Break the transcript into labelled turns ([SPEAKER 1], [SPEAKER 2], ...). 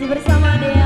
[SPEAKER 1] Masih bersama Dean,